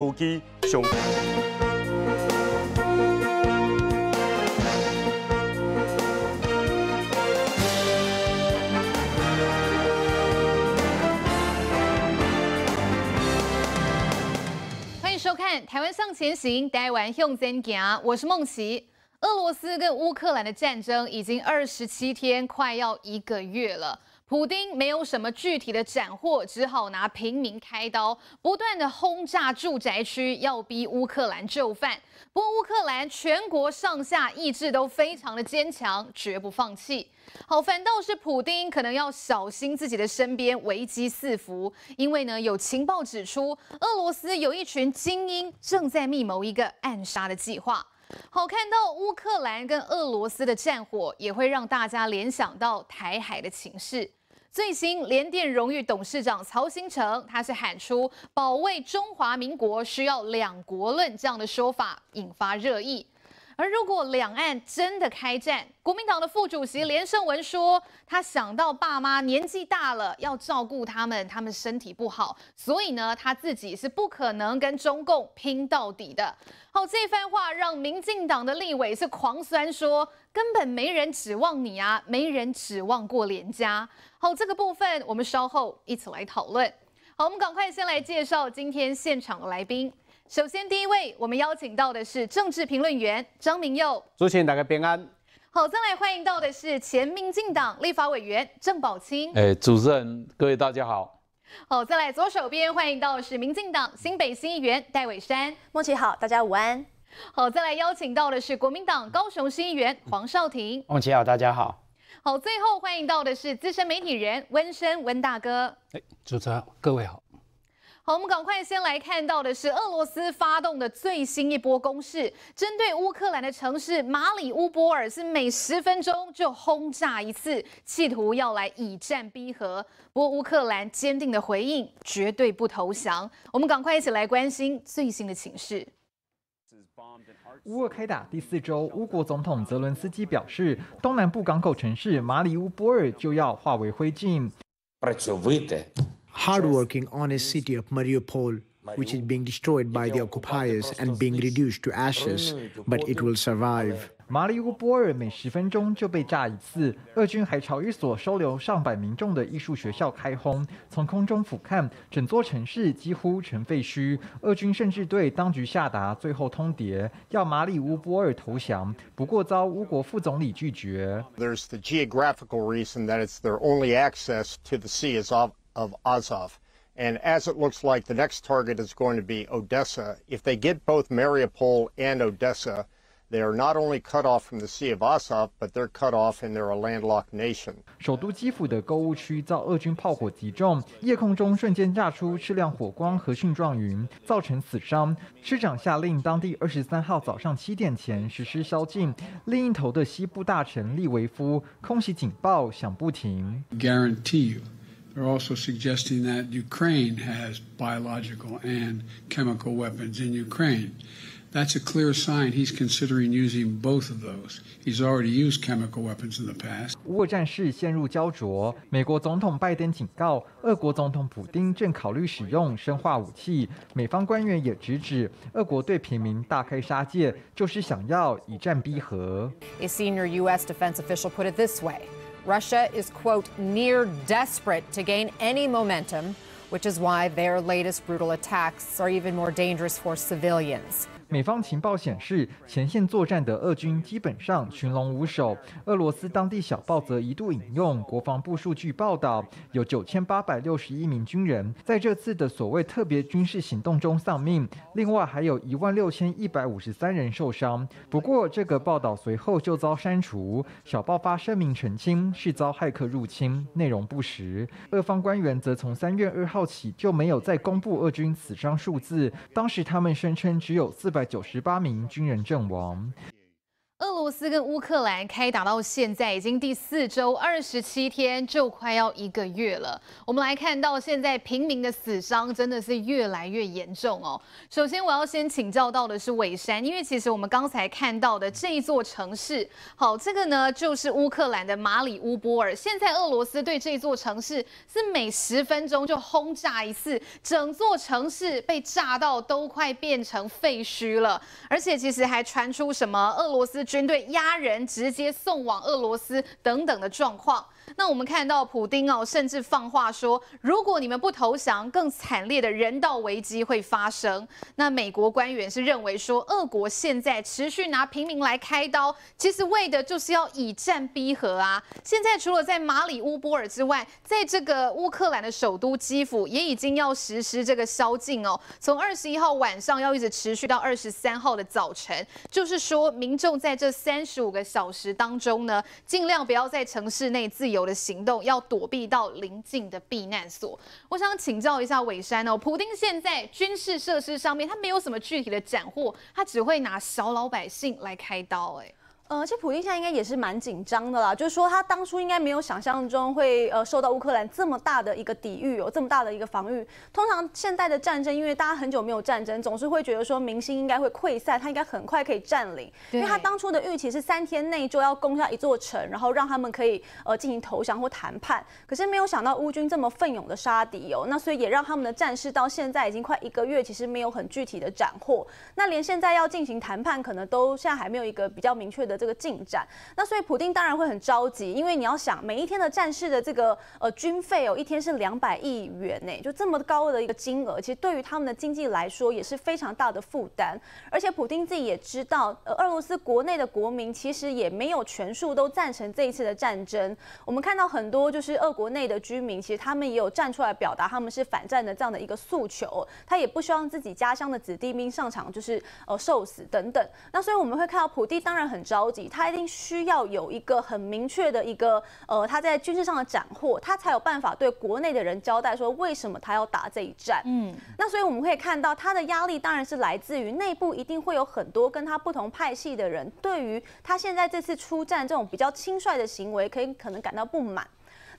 飞机上。欢迎收看《台湾向前行》，台湾向前行。我是梦琪。俄罗斯跟乌克兰的战争已经二十七天，快要一个月了。普丁没有什么具体的斩获，只好拿平民开刀，不断的轰炸住宅区，要逼乌克兰就范。不过乌克兰全国上下意志都非常的坚强，绝不放弃。好，反倒是普丁可能要小心自己的身边危机四伏，因为呢有情报指出，俄罗斯有一群精英正在密谋一个暗杀的计划。好，看到乌克兰跟俄罗斯的战火，也会让大家联想到台海的情势。最新联电荣誉董事长曹新成，他是喊出保卫中华民国需要两国论这样的说法，引发热议。而如果两岸真的开战，国民党的副主席连胜文说，他想到爸妈年纪大了，要照顾他们，他们身体不好，所以呢，他自己是不可能跟中共拼到底的。好，这番话让民进党的立委是狂酸说，根本没人指望你啊，没人指望过连家。好，这个部分我们稍后一起来讨论。好，我们赶快先来介绍今天现场的来宾。首先，第一位我们邀请到的是政治评论员张明佑。主持人大家平安。好，再来欢迎到的是前民进党立法委员郑宝清。哎，主持人各位大家好。好，再来左手边欢迎到的是民进党新北新议员戴伟山。莫奇好，大家午安。好，再来邀请到的是国民党高雄新议员黄少廷。莫奇好，大家好。好，最后欢迎到的是资深媒体人温生温大哥。哎，主持人各位好。好，我们赶快先来看到的是俄罗斯发动的最新一波攻势，针对乌克兰的城市马里乌波尔，是每十分钟就轰炸一次，企图要来以战逼和。不过乌克兰坚定的回应，绝对不投降。我们赶快一起来关心最新的情势。乌俄开打第四周，乌国总统泽伦斯基表示，东南部港口城市马里乌波尔就要化为灰烬。hardworking, honest city of Mariupol, which is being destroyed by the occupiers and being reduced to ashes, but it will survive. 马里乌波尔每十分钟就被炸一次，俄军还朝一所收留上百民众的艺术学校开轰，从空中俯瞰，整座城市几乎成废墟。俄军甚至对当局下达最后通牒，要马里乌波尔投降，不过遭乌国副总理拒绝。There's the geographical reason that it's their only access to the sea is off of Azov. And as it looks like the next target is going to be Odessa, if they get both Mariupol and Odessa, they are not only cut off from the Sea of Azov, but they're cut off and they're a landlocked nation. 首都基辅的购物区遭俄军炮火击中，夜空中瞬间炸出赤亮火光和蕈状云，造成死伤。市长下令当地二十三号早上七点前实施宵禁。另一头的西部大臣利维夫，空袭警报响不停。Guarantee you. They're also suggesting that Ukraine has biological and chemical weapons in Ukraine. That's a clear sign he's considering using both of those. He's already used chemical weapons in the past. 乌俄战事陷入焦灼，美国总统拜登警告，俄国总统普京正考虑使用生化武器。美方官员也直指，俄国对平民大开杀戒，就是想要以战逼和。A senior U.S. defense official put it this way. Russia is, quote, near desperate to gain any momentum, which is why their latest brutal attacks are even more dangerous for civilians. 美方情报显示，前线作战的俄军基本上群龙无首。俄罗斯当地小报则一度引用国防部数据报道，有九千八百六十一名军人在这次的所谓特别军事行动中丧命，另外还有一万六千一百五十三人受伤。不过，这个报道随后就遭删除。小报发声明澄清，是遭骇客入侵，内容不实。俄方官员则从三月二号起就没有再公布俄军死伤数字，当时他们声称只有四百。百九十八名军人阵亡。俄罗斯跟乌克兰开打到现在已经第四周二十七天，就快要一个月了。我们来看到现在平民的死伤真的是越来越严重哦。首先我要先请教到的是伟山，因为其实我们刚才看到的这一座城市，好，这个呢就是乌克兰的马里乌波尔。现在俄罗斯对这座城市是每十分钟就轰炸一次，整座城市被炸到都快变成废墟了，而且其实还传出什么俄罗斯军队压人，直接送往俄罗斯等等的状况。那我们看到普丁哦，甚至放话说，如果你们不投降，更惨烈的人道危机会发生。那美国官员是认为说，俄国现在持续拿平民来开刀，其实为的就是要以战逼和啊。现在除了在马里乌波尔之外，在这个乌克兰的首都基辅也已经要实施这个宵禁哦，从二十一号晚上要一直持续到二十三号的早晨，就是说民众在这三十五个小时当中呢，尽量不要在城市内自由。的行动要躲避到邻近的避难所。我想请教一下伟山哦，普丁现在军事设施上面他没有什么具体的斩获，他只会拿小老百姓来开刀，哎。呃，其实普京现在应该也是蛮紧张的啦，就是说他当初应该没有想象中会呃受到乌克兰这么大的一个抵御有，这么大的一个防御。通常现在的战争，因为大家很久没有战争，总是会觉得说民心应该会溃散，他应该很快可以占领，因为他当初的预期是三天内就要攻下一座城，然后让他们可以呃进行投降或谈判。可是没有想到乌军这么奋勇的杀敌哦，那所以也让他们的战士到现在已经快一个月，其实没有很具体的斩获。那连现在要进行谈判，可能都现在还没有一个比较明确的。这个进展，那所以普丁当然会很着急，因为你要想每一天的战士的这个呃军费哦，一天是两百亿元呢，就这么高的一个金额，其实对于他们的经济来说也是非常大的负担。而且普丁自己也知道，呃，俄罗斯国内的国民其实也没有全数都赞成这一次的战争。我们看到很多就是俄国内的居民，其实他们也有站出来表达他们是反战的这样的一个诉求，他也不希望自己家乡的子弟兵上场就是呃受死等等。那所以我们会看到普丁当然很着。他一定需要有一个很明确的一个呃，他在军事上的斩获，他才有办法对国内的人交代说为什么他要打这一战。嗯，那所以我们可以看到他的压力当然是来自于内部，一定会有很多跟他不同派系的人，对于他现在这次出战这种比较轻率的行为，可以可能感到不满。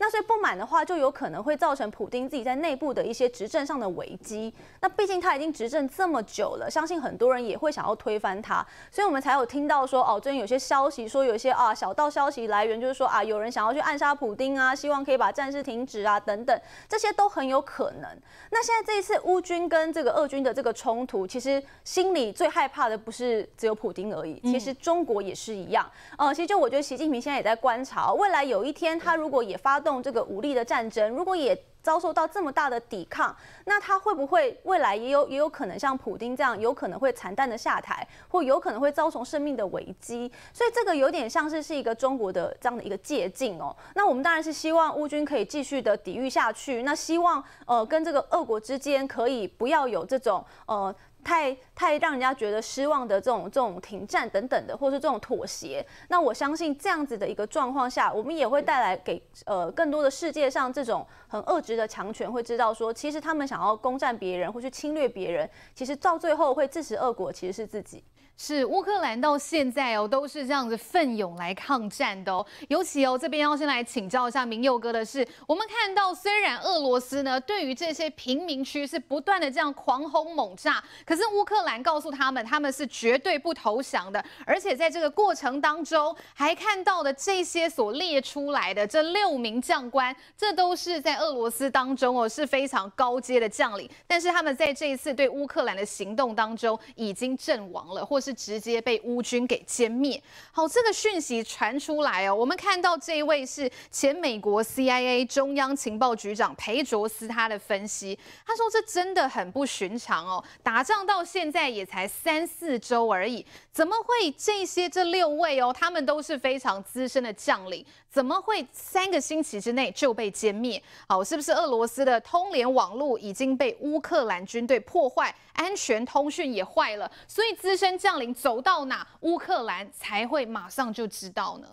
那所以不满的话，就有可能会造成普丁自己在内部的一些执政上的危机。那毕竟他已经执政这么久了，相信很多人也会想要推翻他，所以我们才有听到说，哦，最近有些消息说，有一些啊小道消息来源就是说啊，有人想要去暗杀普丁啊，希望可以把战事停止啊，等等，这些都很有可能。那现在这一次乌军跟这个俄军的这个冲突，其实心里最害怕的不是只有普丁而已，其实中国也是一样。呃，其实就我觉得习近平现在也在观察，未来有一天他如果也发动。动这个武力的战争，如果也遭受到这么大的抵抗，那他会不会未来也有也有可能像普丁这样，有可能会惨淡的下台，或有可能会遭受生命的危机？所以这个有点像是是一个中国的这样的一个借镜哦。那我们当然是希望乌军可以继续的抵御下去，那希望呃跟这个俄国之间可以不要有这种呃。太太让人家觉得失望的这种这种停战等等的，或是这种妥协，那我相信这样子的一个状况下，我们也会带来给呃更多的世界上这种很恶质的强权会知道说，其实他们想要攻占别人或去侵略别人，其实到最后会自食恶果其实是自己。是乌克兰到现在哦，都是这样子奋勇来抗战的哦。尤其哦，这边要先来请教一下明佑哥的是，我们看到虽然俄罗斯呢对于这些平民区是不断的这样狂轰猛炸，可是乌克兰告诉他们，他们是绝对不投降的。而且在这个过程当中，还看到的这些所列出来的这六名将官，这都是在俄罗斯当中哦是非常高阶的将领，但是他们在这一次对乌克兰的行动当中已经阵亡了，或是。是直接被乌军给歼灭。好，这个讯息传出来哦，我们看到这一位是前美国 CIA 中央情报局长裴卓斯，他的分析，他说这真的很不寻常哦，打仗到现在也才三四周而已，怎么会这些这六位哦，他们都是非常资深的将领。怎么会三个星期之内就被歼灭？好，是不是俄罗斯的通联网络已经被乌克兰军队破坏，安全通讯也坏了，所以资深将领走到哪，乌克兰才会马上就知道呢？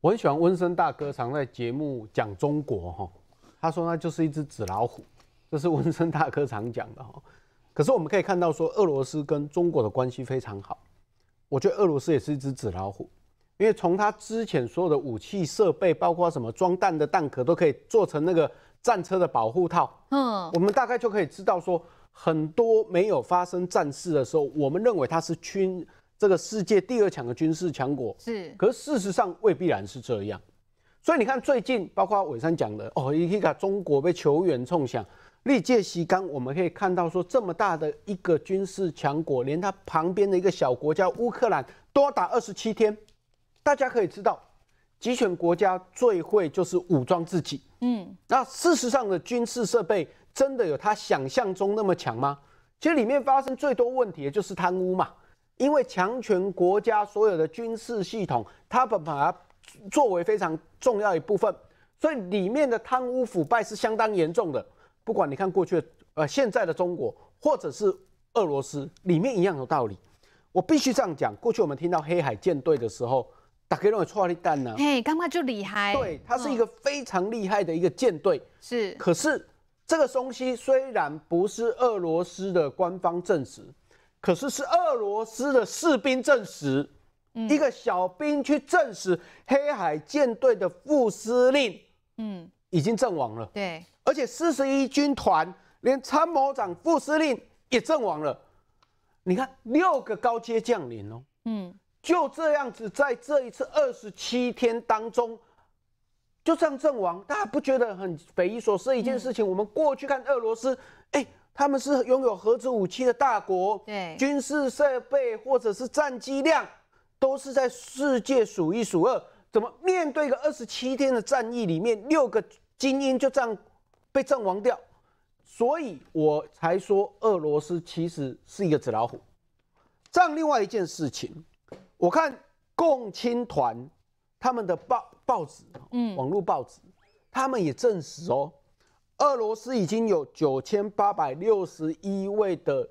我很喜欢温森大哥常在节目讲中国哈，他说那就是一只纸老虎，这是温森大哥常讲的哈。可是我们可以看到说，俄罗斯跟中国的关系非常好，我觉得俄罗斯也是一只纸老虎。因为从他之前所有的武器设备，包括什么装弹的弹壳，都可以做成那个战车的保护套。嗯，我们大概就可以知道说，很多没有发生战事的时候，我们认为它是军这个世界第二强的军事强国。是，可是事实上未必然是这样。所以你看，最近包括伟山讲的哦，一个中国被球员冲响，历届西刚，我们可以看到说，这么大的一个军事强国，连它旁边的一个小国家乌克兰都要打二十七天。大家可以知道，集权国家最会就是武装自己。嗯，那事实上的军事设备真的有他想象中那么强吗？其实里面发生最多问题的就是贪污嘛。因为强权国家所有的军事系统，它把它作为非常重要一部分，所以里面的贪污腐败是相当严重的。不管你看过去呃现在的中国，或者是俄罗斯，里面一样有道理。我必须这样讲，过去我们听到黑海舰队的时候。打开那种错力弹呢？嘿，刚刚就厉害？对，它是一个非常厉害的一个舰队。是，可是这个东西虽然不是俄罗斯的官方证实，可是是俄罗斯的士兵证实。一个小兵去证实黑海舰队的副司令，嗯，已经阵亡了。对，而且四十一军团连参谋长、副司令也阵亡了。你看，六个高阶将领哦，嗯。就这样子，在这一次二十七天当中，就这样阵亡，大家不觉得很匪夷所思的一件事情？我们过去看俄罗斯，哎，他们是拥有核子武器的大国，对，军事设备或者是战机量都是在世界数一数二。怎么面对一个二十七天的战役里面，六个精英就这样被阵亡掉？所以我才说，俄罗斯其实是一个纸老虎。这样，另外一件事情。我看共青团他们的报报纸，嗯，网络报纸，他们也证实哦，俄罗斯已经有九千八百六十一位的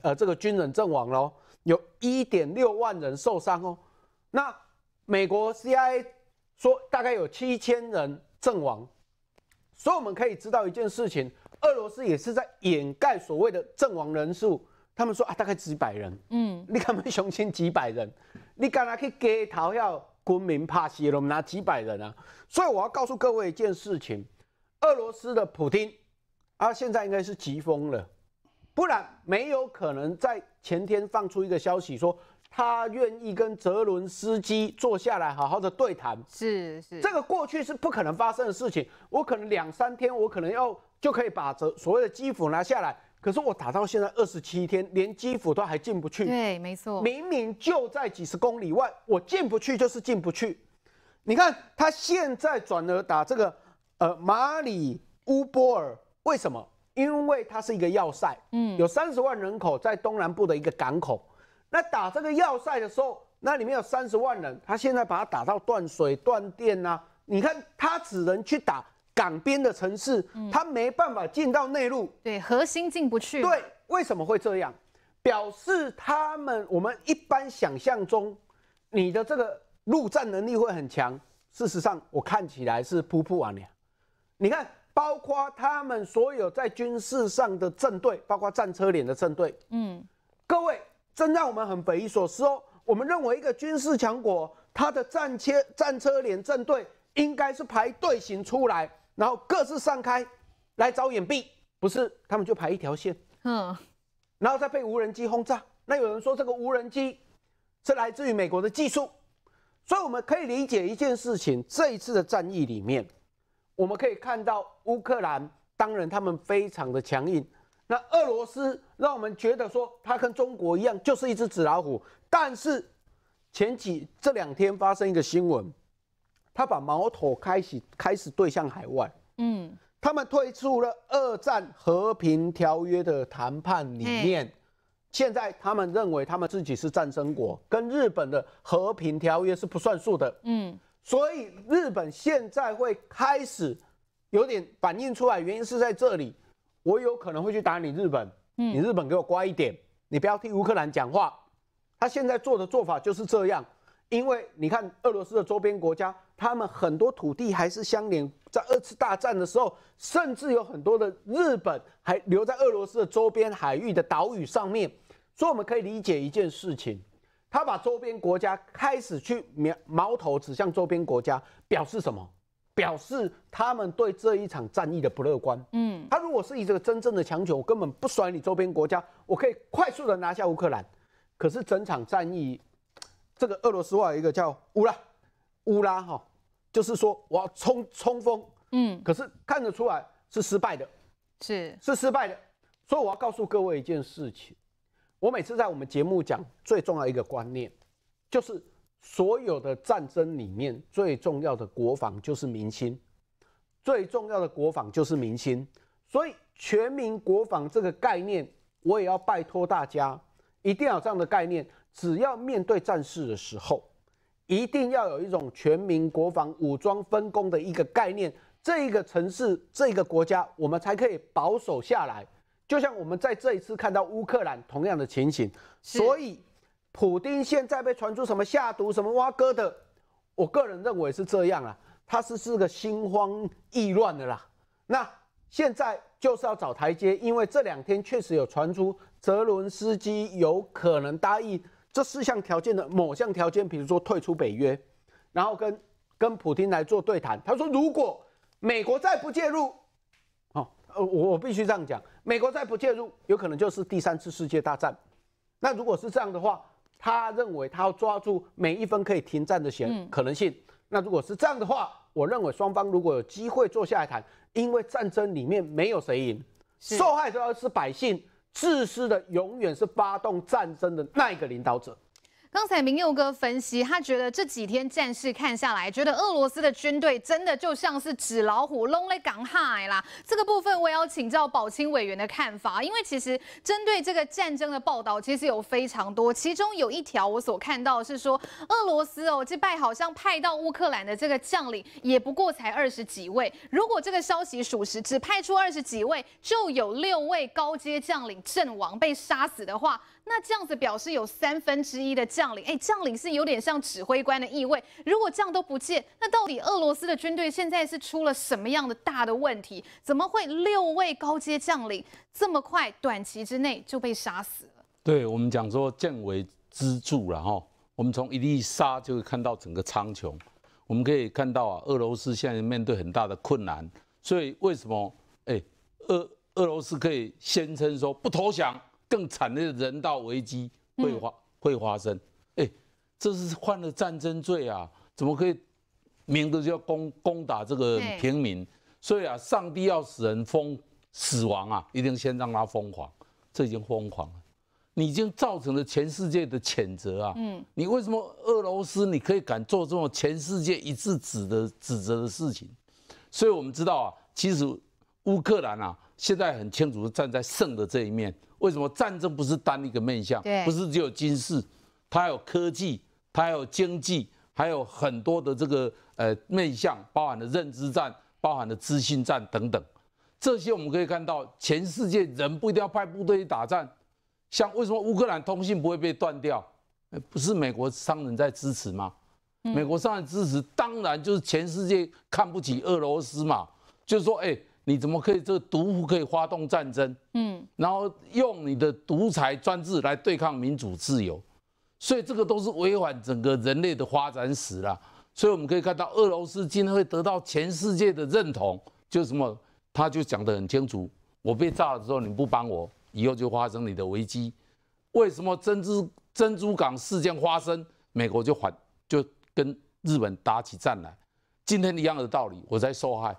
呃这个军人阵亡了，有一点六万人受伤哦。那美国 CIA 说大概有七千人阵亡，所以我们可以知道一件事情，俄罗斯也是在掩盖所谓的阵亡人数。他们说啊，大概几百人。嗯，你看，们雄心几百人，你敢拿去街头要公民怕死了，我们拿几百人啊？所以我要告诉各位一件事情：俄罗斯的普京啊，现在应该是急疯了，不然没有可能在前天放出一个消息说他愿意跟泽伦斯基坐下来好好的对谈。是是，这个过去是不可能发生的事情。我可能两三天，我可能要就可以把泽所谓的基辅拿下来。可是我打到现在二十七天，连基辅都还进不去。对，没错，明明就在几十公里外，我进不去就是进不去。你看他现在转而打这个呃马里乌波尔，为什么？因为它是一个要塞，嗯，有三十万人口在东南部的一个港口。那打这个要塞的时候，那里面有三十万人，他现在把它打到断水断电呐。你看他只能去打。港边的城市，它没办法进到内陆，对，核心进不去。对，为什么会这样？表示他们我们一般想象中，你的这个陆战能力会很强。事实上，我看起来是扑扑完了。你看，包括他们所有在军事上的阵队，包括战车连的阵队，嗯，各位，真让我们很匪夷所思哦。我们认为一个军事强国，它的战车战车连阵队应该是排队形出来。然后各自散开来找掩蔽，不是他们就排一条线，嗯，然后再被无人机轰炸。那有人说这个无人机是来自于美国的技术，所以我们可以理解一件事情：这一次的战役里面，我们可以看到乌克兰当然他们非常的强硬，那俄罗斯让我们觉得说他跟中国一样就是一只纸老虎。但是前几这两天发生一个新闻。他把矛头开始开始对向海外，嗯，他们退出了二战和平条约的谈判里面，现在他们认为他们自己是战争国，跟日本的和平条约是不算数的，嗯，所以日本现在会开始有点反映出来，原因是在这里，我有可能会去打你日本，嗯。你日本给我乖一点，你不要替乌克兰讲话，他现在做的做法就是这样。因为你看，俄罗斯的周边国家，他们很多土地还是相连，在二次大战的时候，甚至有很多的日本还留在俄罗斯的周边海域的岛屿上面。所以我们可以理解一件事情：他把周边国家开始去苗矛头指向周边国家，表示什么？表示他们对这一场战役的不乐观。嗯，他如果是以这个真正的强权，我根本不甩你周边国家，我可以快速的拿下乌克兰。可是整场战役，这个俄罗斯话有一个叫乌拉乌拉哈，就是说我要冲冲锋。嗯，可是看得出来是失败的，是是失败的。所以我要告诉各位一件事情，我每次在我们节目讲最重要一个观念，就是。所有的战争里面最重要的国防就是民心，最重要的国防就是民心。所以全民国防这个概念，我也要拜托大家，一定要有这样的概念。只要面对战事的时候，一定要有一种全民国防武装分工的一个概念。这一个城市，这一个国家，我们才可以保守下来。就像我们在这一次看到乌克兰同样的情形，所以。普丁现在被传出什么下毒、什么挖哥的，我个人认为是这样啦，他是是个心慌意乱的啦。那现在就是要找台阶，因为这两天确实有传出泽伦斯基有可能答应这四项条件的某项条件，比如说退出北约，然后跟跟普京来做对谈。他说，如果美国再不介入，哦，呃，我我必须这样讲，美国再不介入，有可能就是第三次世界大战。那如果是这样的话，他认为他要抓住每一分可以停战的险可能性。那如果是这样的话，我认为双方如果有机会坐下来谈，因为战争里面没有谁赢，受害者是百姓，自私的永远是发动战争的那一个领导者。刚才明佑哥分析，他觉得这几天战事看下来，觉得俄罗斯的军队真的就像是纸老虎弄来港海啦。这个部分我也要请教宝清委员的看法，因为其实针对这个战争的报道，其实有非常多，其中有一条我所看到是说，俄罗斯哦这拜好像派到乌克兰的这个将领也不过才二十几位，如果这个消息属实，只派出二十几位，就有六位高阶将领阵亡被杀死的话。那这样子表示有三分之一的将领，哎，将领是有点像指挥官的意味。如果这样都不见，那到底俄罗斯的军队现在是出了什么样的大的问题？怎么会六位高阶将领这么快短期之内就被杀死了？对我们讲说见为支柱了哈，我们从一粒沙就会看到整个苍穹。我们可以看到啊，俄罗斯现在面对很大的困难，所以为什么哎，俄俄罗斯可以宣称说不投降？更惨烈的人道危机会发会发生，哎，这是犯了战争罪啊！怎么可以明着就要攻攻打这个平民？所以啊，上帝要使人疯死亡啊，一定先让他疯狂。这已经疯狂了，你已经造成了全世界的谴责啊！嗯，你为什么俄罗斯你可以敢做这种全世界一致指的指责的事情？所以我们知道啊，其实乌克兰啊，现在很清楚是站在胜的这一面。为什么战争不是单一个面向？不是只有军事，它有科技，它有经济，还有很多的这个呃面向，包含了认知战，包含了资讯战等等。这些我们可以看到，全世界人不一定要派部队去打仗。像为什么乌克兰通信不会被断掉？不是美国商人在支持吗？美国商人支持，当然就是全世界看不起俄罗斯嘛。就是说，哎。你怎么可以这个独夫可以发动战争？嗯，然后用你的独裁专制来对抗民主自由，所以这个都是违反整个人类的发展史了。所以我们可以看到，俄罗斯今天会得到全世界的认同，就是什么？他就讲得很清楚：我被炸了之后，你不帮我，以后就发生你的危机。为什么珍珠珍珠港事件发生，美国就反就跟日本打起战来？今天一样的道理，我在受害。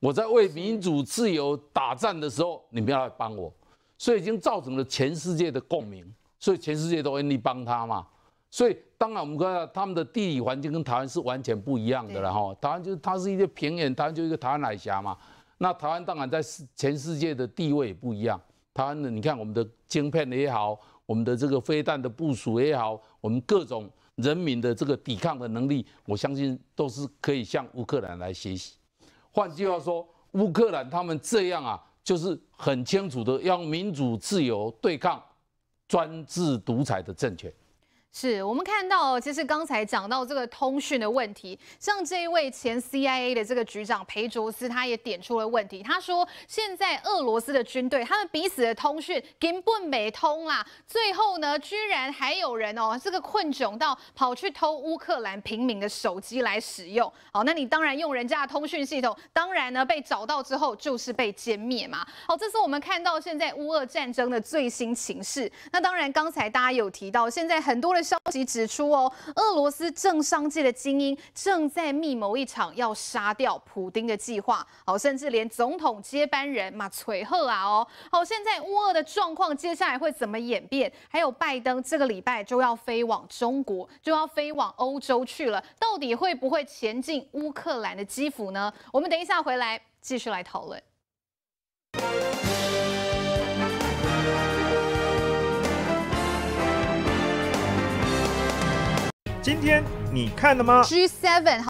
我在为民主自由打战的时候，你们要来帮我，所以已经造成了全世界的共鸣，所以全世界都愿意帮他嘛。所以当然我们看到他们的地理环境跟台湾是完全不一样的了哈。台湾就是它是一个平原，台湾就一个台湾海峡嘛。那台湾当然在世全世界的地位也不一样。台湾的你看我们的晶片也好，我们的这个飞弹的部署也好，我们各种人民的这个抵抗的能力，我相信都是可以向乌克兰来学习。换句话说，乌克兰他们这样啊，就是很清楚的，要民主自由对抗专制独裁的政权。是我们看到，其实刚才讲到这个通讯的问题，像这一位前 CIA 的这个局长裴卓斯，他也点出了问题。他说，现在俄罗斯的军队，他们彼此的通讯根本没通啦。最后呢，居然还有人哦，这个困窘到跑去偷乌克兰平民的手机来使用。好，那你当然用人家的通讯系统，当然呢被找到之后就是被歼灭嘛。好，这是我们看到现在乌俄战争的最新情势。那当然，刚才大家有提到，现在很多的。消息指出，哦，俄罗斯政商界的精英正在密谋一场要杀掉普丁的计划，好，甚至连总统接班人马崔赫啊，哦，好，现在乌俄的状况接下来会怎么演变？还有拜登这个礼拜就要飞往中国，就要飞往欧洲去了，到底会不会前进乌克兰的基辅呢？我们等一下回来继续来讨论。今天你看了吗？G7。